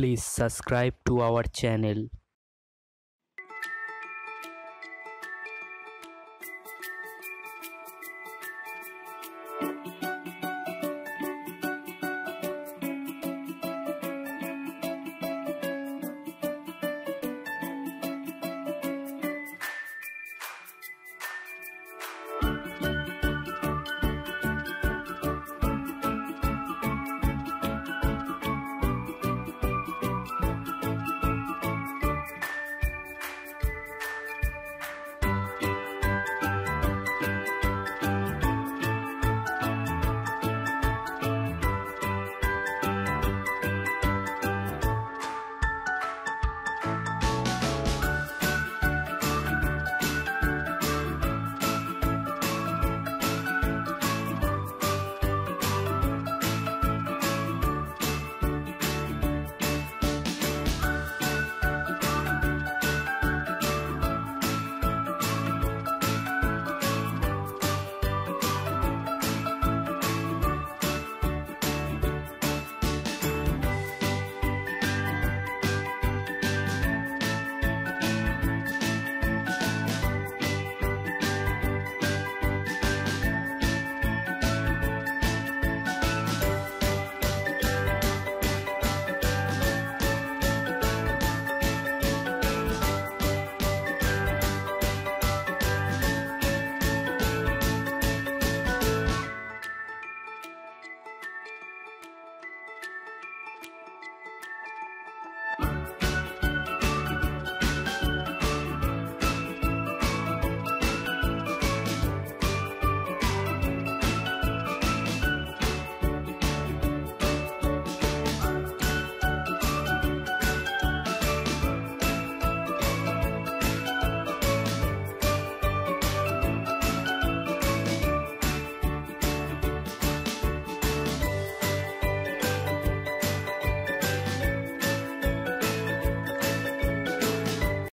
Please subscribe to our channel.